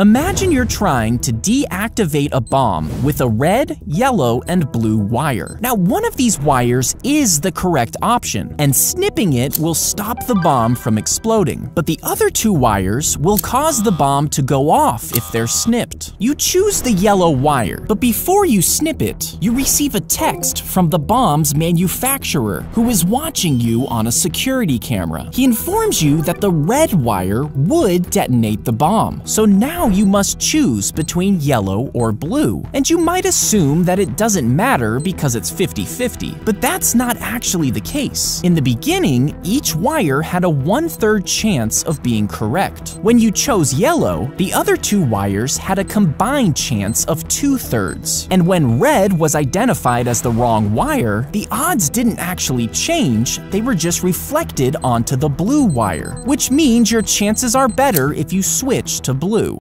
Imagine you're trying to deactivate a bomb with a red, yellow, and blue wire. Now, one of these wires is the correct option, and snipping it will stop the bomb from exploding. But the other two wires will cause the bomb to go off if they're snipped. You choose the yellow wire, but before you snip it, you receive a text from the bomb's manufacturer, who is watching you on a security camera. He informs you that the red wire would detonate the bomb. So now you must choose between yellow or blue. And you might assume that it doesn't matter because it's 50-50, but that's not actually the case. In the beginning, each wire had a one-third chance of being correct. When you chose yellow, the other two wires had a combined chance of two-thirds. And when red was identified as the wrong wire, the odds didn't actually change, they were just reflected onto the blue wire, which means your chances are better if you switch to blue.